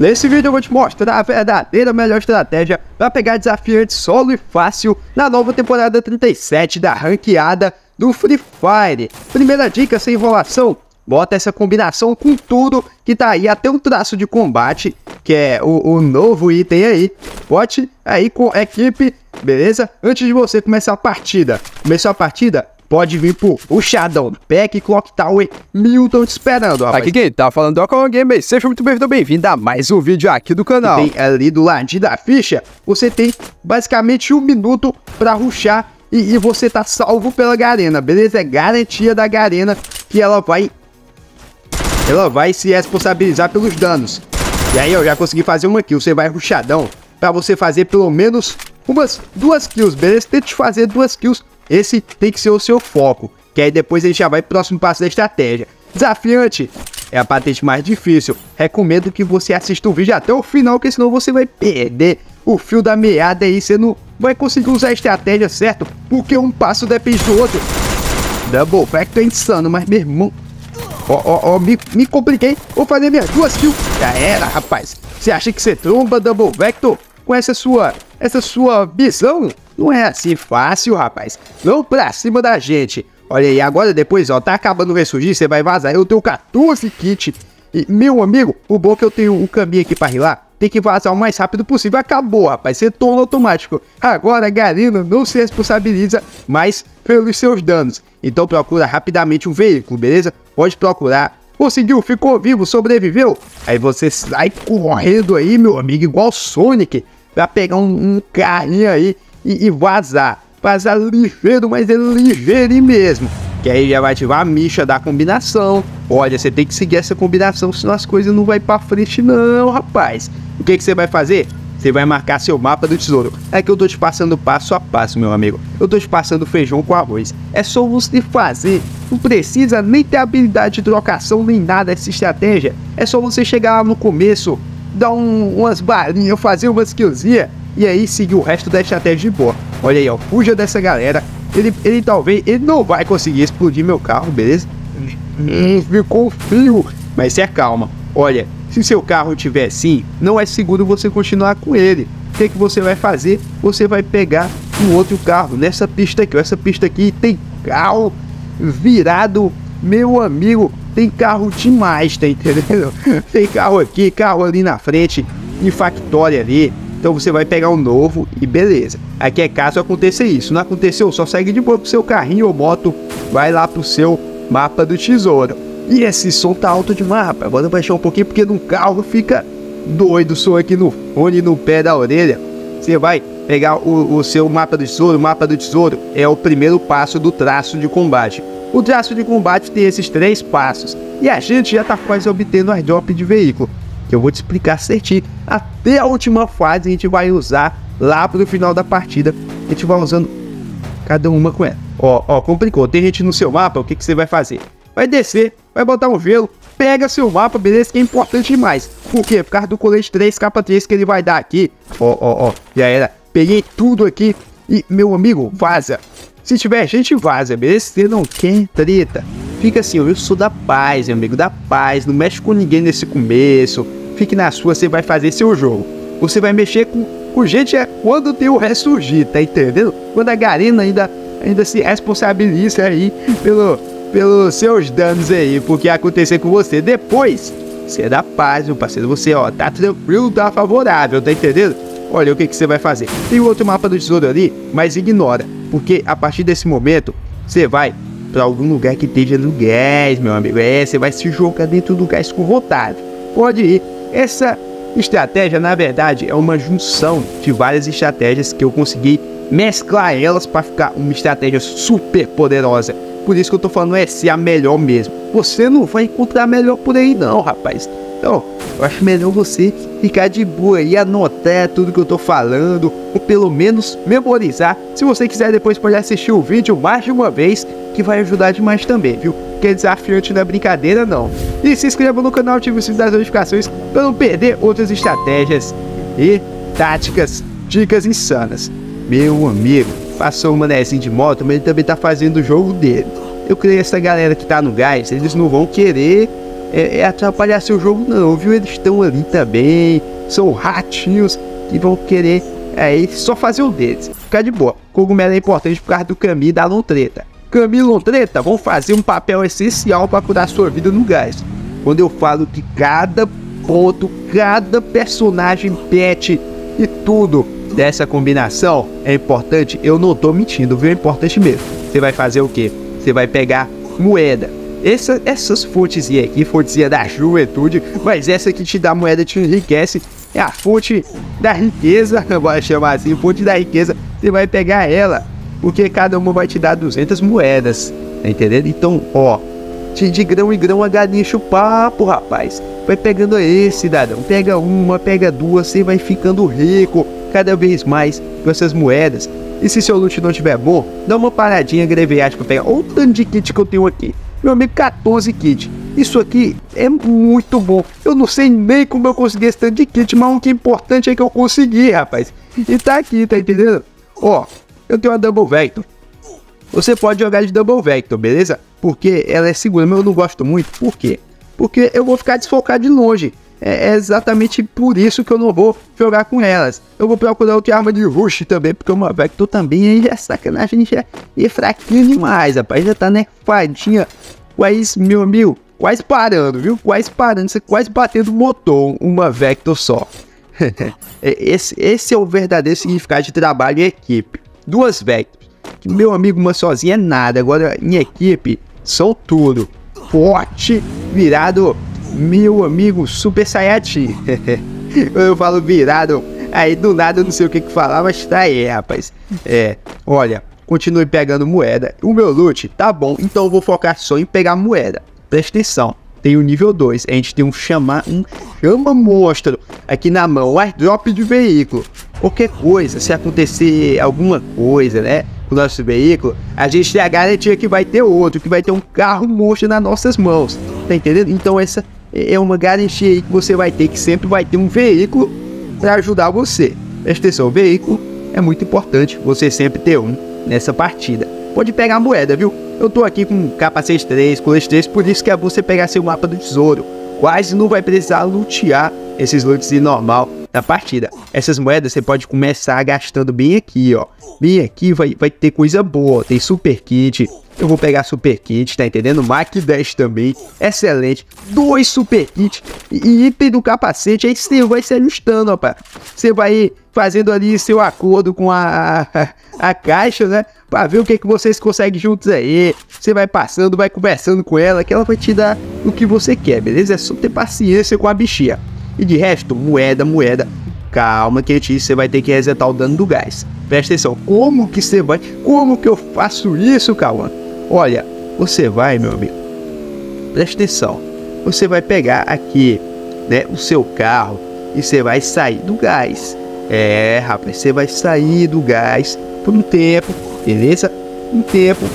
Nesse vídeo eu vou te mostrar a verdadeira melhor estratégia para pegar desafiante solo e fácil na nova temporada 37 da ranqueada do Free Fire. Primeira dica sem enrolação, bota essa combinação com tudo que tá aí, até um traço de combate, que é o, o novo item aí. Bote aí com equipe, beleza? Antes de você começar a partida. Começou a partida? Pode vir por o Shadow, Pack, Clock Tower, Milton te esperando, rapaz. Aqui quem tá falando é o Alcon Gamer, seja muito bem-vindo, bem-vindo a mais um vídeo aqui do canal. Tem ali do ladinho da ficha, você tem basicamente um minuto pra ruxar e, e, você tá salvo pela Garena, beleza? É garantia da Garena que ela vai... Ela vai se responsabilizar pelos danos. E aí eu já consegui fazer uma kill, você vai ruxadão pra você fazer pelo menos umas duas kills, beleza? Tente fazer duas kills esse tem que ser o seu foco, que aí depois a gente já vai pro próximo passo da estratégia. Desafiante é a patente mais difícil. Recomendo que você assista o vídeo até o final, porque senão você vai perder o fio da meada aí. Você não vai conseguir usar a estratégia certo, porque um passo depende do outro. Double Factor é insano, mas meu irmão... Ó, ó, ó, me, me compliquei. Vou fazer minhas duas kills. Já era, rapaz. Você acha que você tromba Double Vector com essa sua, essa sua visão? Não é assim fácil, rapaz. Não pra cima da gente. Olha aí, agora depois, ó, tá acabando o ressurgir, você vai vazar. Eu tenho 14 kits. E, meu amigo, o bom é que eu tenho um caminho aqui pra rilar. Tem que vazar o mais rápido possível. Acabou, rapaz. Você torna automático. Agora a Garena não se responsabiliza mais pelos seus danos. Então procura rapidamente um veículo, beleza? Pode procurar. Conseguiu, ficou vivo, sobreviveu. Aí você sai correndo aí, meu amigo, igual Sonic. Pra pegar um, um carrinho aí e, e vazar. Vazar ligeiro, mas é ligeiro mesmo. Que aí já vai ativar a micha da combinação. Olha, você tem que seguir essa combinação, senão as coisas não vai para frente não, rapaz. O que, que você vai fazer? Você vai marcar seu mapa do tesouro. É que eu tô te passando passo a passo, meu amigo. Eu tô te passando feijão com arroz. É só você fazer. Não precisa nem ter habilidade de trocação nem nada essa estratégia. É só você chegar lá no começo, dar um, umas balinhas, fazer umas killzinhas e aí seguir o resto da estratégia de boa. Olha aí, ó, fuja dessa galera. Ele, ele talvez, ele não vai conseguir explodir meu carro, beleza? Ficou frio, mas se acalma. Olha, se seu carro tiver assim, não é seguro você continuar com ele. O que, que você vai fazer? Você vai pegar um outro carro nessa pista aqui. Ó, essa pista aqui tem carro virado, meu amigo. Tem carro demais, tá entendendo? Tem carro aqui, carro ali na frente, em Factory ali. Então você vai pegar um novo e beleza. Aqui é caso aconteça isso. Não aconteceu, só segue de boa pro seu carrinho ou moto, vai lá pro seu mapa do tesouro. E esse som tá alto de mapa. Agora baixar um pouquinho porque no carro fica doido o som aqui no fone no pé da orelha. Você vai pegar o, o seu mapa do tesouro. O mapa do tesouro é o primeiro passo do traço de combate. O traço de combate tem esses três passos. E a gente já tá quase obtendo airdrop de veículo que eu vou te explicar certinho. Até a última fase a gente vai usar lá pro final da partida. A gente vai usando cada uma com ela. Ó, ó, complicou. Tem gente no seu mapa, o que, que você vai fazer? Vai descer, vai botar um gelo, pega seu mapa, beleza? Que é importante demais. Por quê? Por causa do colete 3, capa 3 que ele vai dar aqui. Ó, ó, ó, já era. Peguei tudo aqui e, meu amigo, vaza. Se tiver gente, vaza, beleza? Você não quer treta. Fica assim, eu sou da paz, meu amigo, da paz. Não mexe com ninguém nesse começo fique na sua, você vai fazer seu jogo. Você vai mexer com, com gente é quando tem o ressurgir, tá entendendo? Quando a Garena ainda, ainda se responsabiliza aí pelo, pelos seus danos aí, porque acontecer com você. Depois, você é da paz, meu parceiro. Você, ó, tá tranquilo, tá favorável, tá entendendo? Olha o que, que você vai fazer. Tem outro mapa do tesouro ali, mas ignora. Porque a partir desse momento, você vai para algum lugar que esteja no gás, meu amigo. É, você vai se jogar dentro do gás com vontade. Pode ir. Essa estratégia, na verdade, é uma junção de várias estratégias que eu consegui mesclar elas para ficar uma estratégia super poderosa. Por isso que eu tô falando é ser a melhor mesmo. Você não vai encontrar melhor por aí não, rapaz. Então, eu acho melhor você ficar de boa e anotar tudo que eu tô falando, ou pelo menos memorizar. Se você quiser, depois pode assistir o vídeo mais de uma vez, que vai ajudar demais também, viu? Que é desafiante não é brincadeira, não. E se inscreva no canal, ative o sininho das notificações para não perder outras estratégias e táticas, dicas insanas. Meu amigo, passou um manezinho de moto, mas ele também tá fazendo o jogo dele. Eu creio que essa galera que tá no gás, eles não vão querer é, é atrapalhar seu jogo não, viu? Eles estão ali também, são ratinhos que vão querer é, só fazer o deles. Ficar de boa. Cogumelo é importante por causa do Camille da Lontreta. Camille e Lontreta vão fazer um papel essencial para curar sua vida no gás. Quando eu falo que cada ponto, cada personagem pet e tudo dessa combinação é importante, eu não tô mentindo, viu? É importante mesmo. Você vai fazer o quê? Você vai pegar moeda. Essa, essas fontezinhas aqui, fontezinha da juventude, mas essa que te dá moeda te enriquece. É a fonte da riqueza, bora chamar assim, fonte da riqueza. Você vai pegar ela, porque cada uma vai te dar 200 moedas, tá entendendo? Então, ó, de grão em grão a galinha o papo, rapaz. Vai pegando aí, cidadão. Pega uma, pega duas, você vai ficando rico cada vez mais com essas moedas. E se seu loot não tiver bom, dá uma paradinha greviate pra pegar. Olha o tanto de kit que eu tenho aqui. Meu amigo, 14 kits. Isso aqui é muito bom. Eu não sei nem como eu consegui esse tanto de kit, mas o que é importante é que eu consegui, rapaz. E tá aqui, tá entendendo? Ó, eu tenho uma Double Vector. Você pode jogar de Double Vector, beleza? Porque ela é segura, mas eu não gosto muito. Por quê? Porque eu vou ficar desfocado de longe. É, exatamente por isso que eu não vou jogar com elas. Eu vou procurar outra arma de rush também, porque uma Vector também aí é sacanagem, já é fraquinho demais, rapaz. Já tá nerfadinha. Quase, meu amigo, quase parando, viu? Quase parando, você quase batendo o motor, uma Vector só. esse, esse é o verdadeiro significado de trabalho em equipe. Duas Vectors. Meu amigo, uma sozinha é nada. Agora, em equipe, são tudo. Forte, virado meu amigo Super Saiyajin. eu falo virado, aí do nada eu não sei o que, que falar, mas tá aí, rapaz. É, olha, continue pegando moeda. O meu loot tá bom, então eu vou focar só em pegar moeda. Presta atenção. Tem o nível 2, a gente tem um chama, um chama monstro aqui na mão, um airdrop de veículo. Qualquer coisa, se acontecer alguma coisa, né? Com o nosso veículo, a gente tem a garantia que vai ter outro, que vai ter um carro monstro nas nossas mãos. Tá entendendo? Então essa é uma garantia aí que você vai ter, que sempre vai ter um veículo para ajudar você. Presta atenção, o veículo é muito importante você sempre ter um nessa partida. Pode pegar a moeda, viu? Eu tô aqui com capacete 3, colete 3, por isso que é você pegar seu mapa do tesouro. Quase não vai precisar lutear esses loots normal da partida. Essas moedas você pode começar gastando bem aqui, ó. Bem aqui vai, vai ter coisa boa. Tem super kit, eu vou pegar Super Kit, tá entendendo? Mac 10 também, excelente. Dois Super Kit e item do capacete. Aí você vai se ajustando, rapaz. Você vai fazendo ali seu acordo com a, a, a caixa, né? Pra ver o que, que vocês conseguem juntos aí. Você vai passando, vai conversando com ela, que ela vai te dar o que você quer, beleza? É só ter paciência com a bichinha. E de resto, moeda, moeda. Calma, que você vai ter que resetar o dano do gás. Presta atenção, como que você vai? Como que eu faço isso, Cauã? Olha, você vai, meu amigo, presta atenção. Você vai pegar aqui, né, o seu carro e você vai sair do gás. É, rapaz, você vai sair do gás por um tempo, beleza? Um tempo.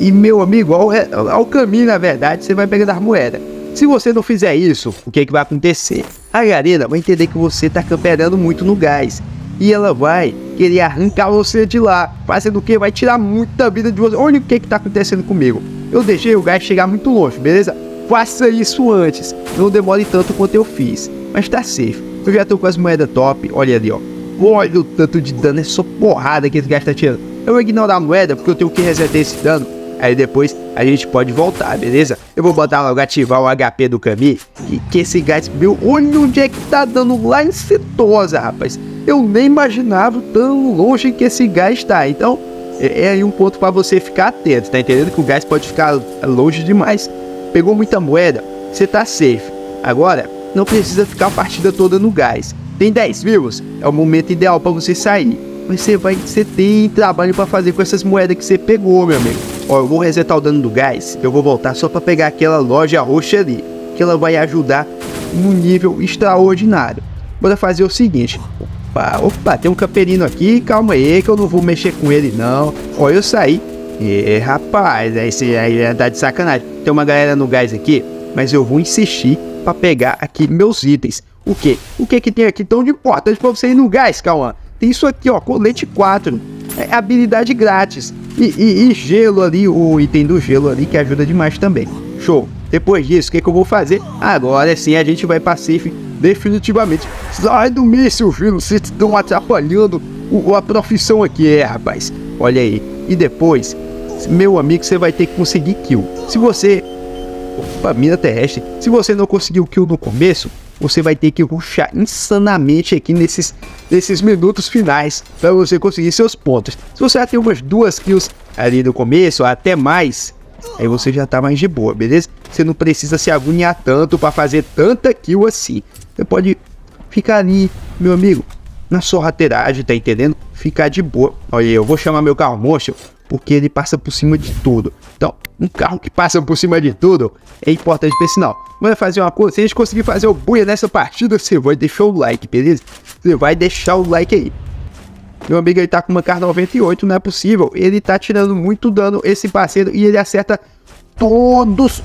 E, meu amigo, ao, ao caminho, na verdade, você vai pegando as moedas. Se você não fizer isso, o que, que vai acontecer? A galera vai entender que você está camperando muito no gás e ela vai querer arrancar você de lá, fazendo o que? Vai tirar muita vida de você. Olha o que que tá acontecendo comigo. Eu deixei o gás chegar muito longe, beleza? Faça isso antes, não demore tanto quanto eu fiz, mas tá safe. Eu já tô com as moedas top, olha ali, ó. Olha o tanto de dano, é só porrada que esse gás tá tirando. Eu vou ignorar a moeda porque eu tenho que resetar esse dano. Aí depois a gente pode voltar, beleza? Eu vou botar logo ativar o HP do Kami. Que, que esse gás, meu, olha onde é que tá dando lá em Cetosa, rapaz eu nem imaginava tão longe que esse gás está. Então, é, é aí um ponto para você ficar atento, tá entendendo? Que o gás pode ficar longe demais. Pegou muita moeda, você tá safe. Agora, não precisa ficar a partida toda no gás. Tem 10 vivos, é o momento ideal para você sair. Mas você vai, você tem trabalho para fazer com essas moedas que você pegou, meu amigo. Ó, eu vou resetar o dano do gás, eu vou voltar só para pegar aquela loja roxa ali, que ela vai ajudar no nível extraordinário. Bora fazer o seguinte, Opa, opa, tem um camperino aqui, calma aí que eu não vou mexer com ele não. Ó, eu saí. E rapaz, esse aí é tá de sacanagem. Tem uma galera no gás aqui, mas eu vou insistir para pegar aqui meus itens. O que? O que que tem aqui tão de importante para você ir no gás, Cauã? Tem isso aqui, ó, colete 4. É habilidade grátis. E, e, e, gelo ali, o item do gelo ali que ajuda demais também. Show. Depois disso, o que, que eu vou fazer? Agora sim a gente vai pra safe definitivamente. Sai do seu filho, vocês estão atrapalhando o, a profissão aqui, é, rapaz. Olha aí. E depois, meu amigo, você vai ter que conseguir kill. Se você... Opa, mina terrestre. Se você não conseguiu kill no começo, você vai ter que ruxar insanamente aqui nesses, nesses minutos finais para você conseguir seus pontos. Se você já tem umas duas kills ali no começo, até mais, aí você já tá mais de boa, beleza? Você não precisa se agoniar tanto para fazer tanta kill assim. Você pode ficar ali, meu amigo, na sua rateiragem, tá entendendo? Ficar de boa. Olha, eu vou chamar meu carro monstro porque ele passa por cima de tudo. Então, um carro que passa por cima de tudo é importante para sinal. Fazer uma coisa, se a gente conseguir fazer o buia nessa partida, você vai deixar o like, beleza? Você vai deixar o like aí. Meu amigo, ele tá com uma car 98, não é possível. Ele tá tirando muito dano, esse parceiro, e ele acerta todos os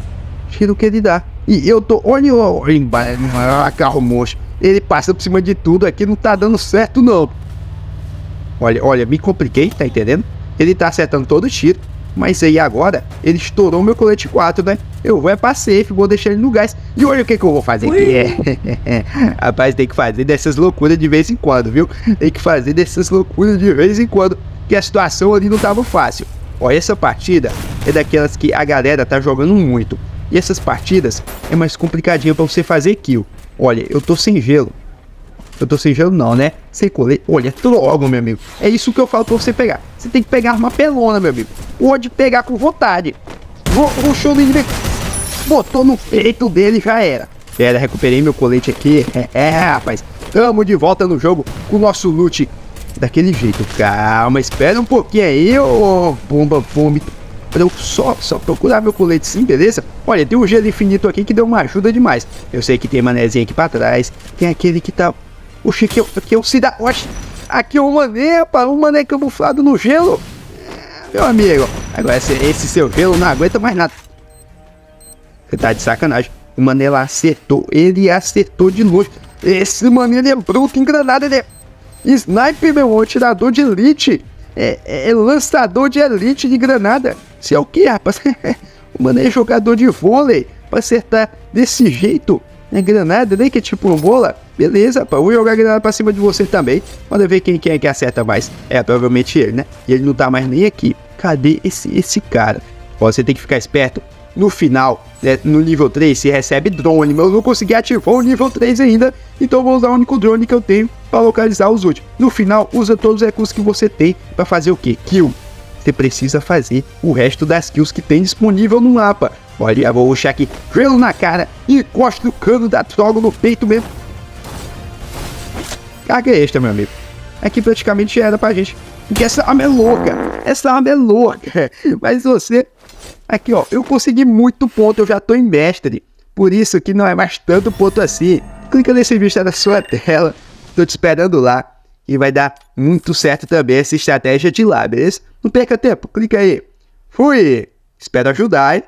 tiros que ele dá. E eu tô, olha, olha, carro mocho. Ele passa por cima de tudo aqui, não tá dando certo não. Olha, olha, me compliquei, tá entendendo? Ele tá acertando todo o tiro. Mas aí agora, ele estourou meu colete 4, né? Eu vou é pra safe, vou deixar ele no gás. E olha o que, que eu vou fazer aqui. É. Rapaz, tem que fazer dessas loucuras de vez em quando, viu? Tem que fazer dessas loucuras de vez em quando. Que a situação ali não tava fácil. Ó, essa partida é daquelas que a galera tá jogando muito. E essas partidas é mais complicadinha pra você fazer kill. Olha, eu tô sem gelo. Eu tô sem gelo não, né? Sem colete. Olha, logo, meu amigo. É isso que eu falo pra você pegar. Você tem que pegar uma pelona, meu amigo. Pode pegar com vontade. O show inimigo. Botou no peito dele já era. Pera, recuperei meu colete aqui. É, é, rapaz. Tamo de volta no jogo com o nosso loot daquele jeito. Calma, espera um pouquinho aí, ô bomba vômito. Pra eu só, só procurar meu colete sim, beleza? Olha, tem um gelo infinito aqui que deu uma ajuda demais. Eu sei que tem manézinho aqui pra trás. Tem aquele que tá Oxi, aqui, aqui é o cidade. Oxi, aqui é o mané, pá, um mané camuflado no gelo. Meu amigo, agora esse, esse seu gelo não aguenta mais nada. Você tá de sacanagem. O mané lá acertou, ele acertou de novo. Esse mané ele é bruto, engranado, ele é sniper, meu, atirador de elite. É, é, é lançador de elite de granada. Você é o que, rapaz? o mané é jogador de vôlei. Pra acertar desse jeito. É granada, nem que é tipo um bola. Beleza, pô, vou jogar granada pra cima de você também. Manda ver quem, quem é que acerta mais. É, provavelmente ele, né? E ele não tá mais nem aqui. Cadê esse, esse cara? Você tem que ficar esperto. No final, né, no nível 3, você recebe drone, mas eu não consegui ativar o nível 3 ainda, então vou usar o único drone que eu tenho para localizar os últimos. No final, usa todos os recursos que você tem para fazer o que? Kill. Você precisa fazer o resto das kills que tem disponível no mapa. Olha, vou puxar aqui, gelo na cara encosta o cano da troga no peito mesmo Carga extra, meu amigo. Aqui praticamente já era pra gente. Porque essa arma é louca. Essa arma é louca. Mas você... Aqui, ó. Eu consegui muito ponto. Eu já tô em mestre. Por isso que não é mais tanto ponto assim. Clica nesse vídeo na sua tela. Tô te esperando lá. E vai dar muito certo também essa estratégia de lá, beleza? Não perca tempo. Clica aí. Fui. Espero ajudar, hein?